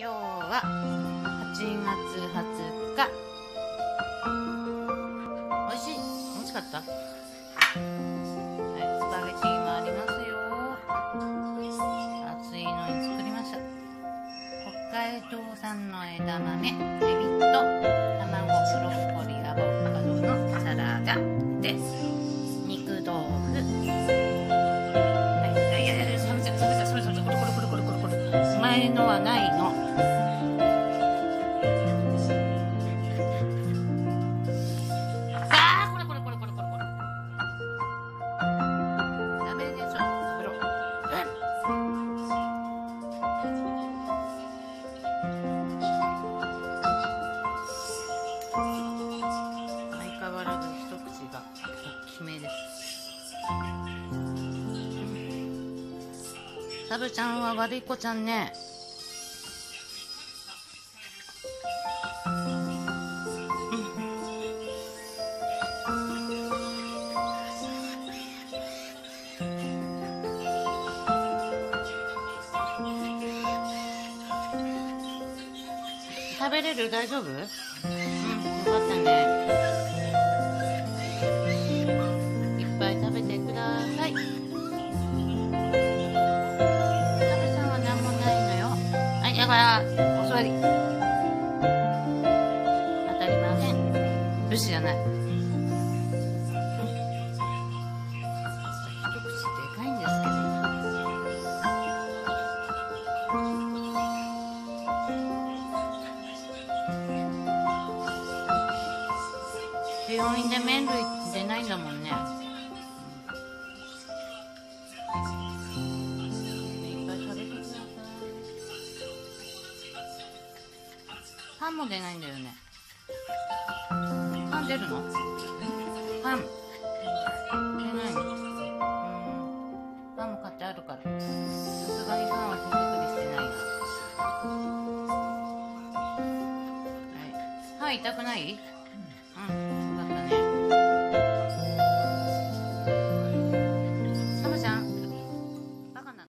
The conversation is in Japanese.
今日は8月20日。美味しい？美味しかった？はいスパゲティもありますよ。熱いのに作りました。北海道産の枝豆エビと卵ブロッコリーアボカドのサラダです。肉豆腐。はいいやい。相変わらず一口が大きめです。サブちゃんは悪い子ちゃんね。食べれる？大丈夫？うんよかったね。いっぱい食べてください。サブさんは何もないのよ。はいだからお座り。当たりません。武士じゃない。病院で麺類出ないんだもんね。いっぱい食べてください。パンも出ないんだよね。パン出るの？パン。出ないのうん。パンも買ってあるから。さすがにパンは手作りしてないな。はい。痛くない？うん